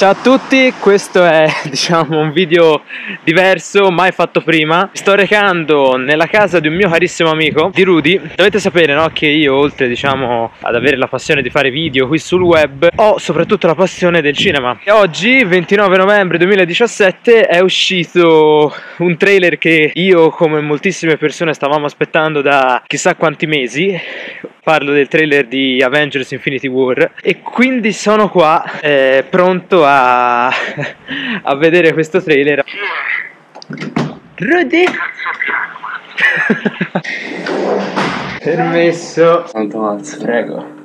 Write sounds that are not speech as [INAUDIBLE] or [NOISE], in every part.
Ciao a tutti, questo è [LAUGHS] diciamo un video diverso, mai fatto prima. Sto recando nella casa di un mio carissimo amico, di Rudy. Dovete sapere no, che io oltre diciamo ad avere la passione di fare video qui sul web Ho soprattutto la passione del cinema. E oggi, 29 novembre 2017, è uscito un trailer che io come moltissime persone stavamo aspettando da chissà quanti mesi. Parlo del trailer di Avengers Infinity War. E quindi sono qua eh, pronto a, a vedere questo trailer. Rudy! Permesso. Santo mazzo. prego.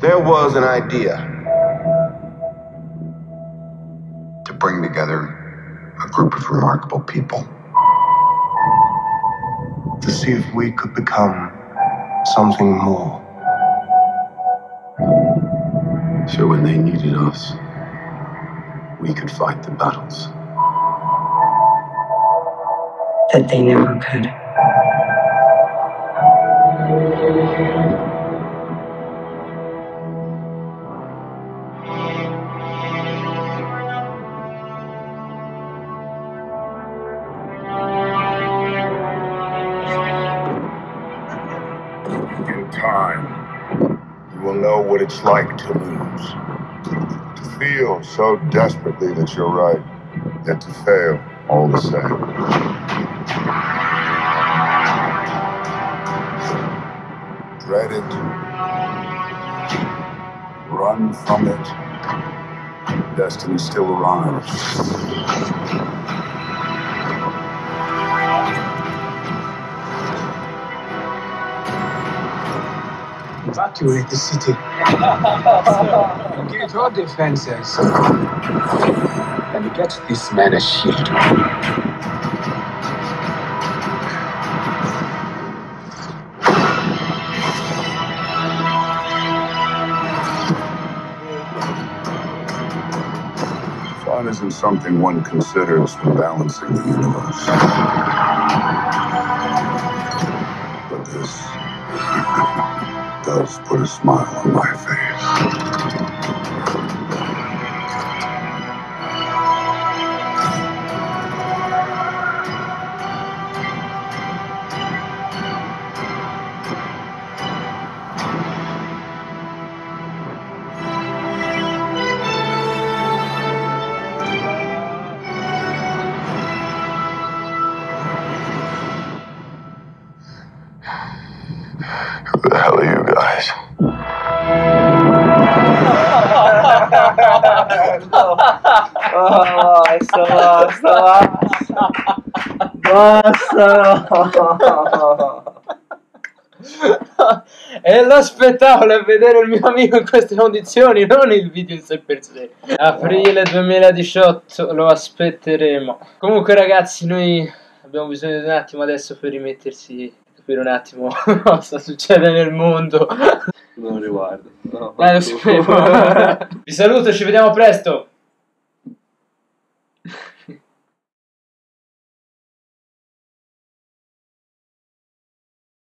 There was an idea to bring together a group of remarkable people to see if we could become something more. So when they needed us, we could fight the battles. that they never could. Time, you will know what it's like to lose. To feel so desperately that you're right, yet to fail all the same. Dread it. Run from it. Destiny still arrives. Evacuate the city. Engage all defenses. And get this man a shield. Fun isn't something one considers when balancing the universe. But this [LAUGHS] does put a smile on my face. Oh, basta, basta, basta. E lo spettacolo è vedere il mio amico in queste condizioni, non il video in sé per sé. Aprile 2018, lo aspetteremo. Comunque ragazzi, noi abbiamo bisogno di un attimo adesso per rimettersi, capire un attimo [LAUGHS] cosa succede nel mondo. Non riguardo. No, Eh, [LAUGHS] lo sapevo. Vi saluto, ci vediamo presto.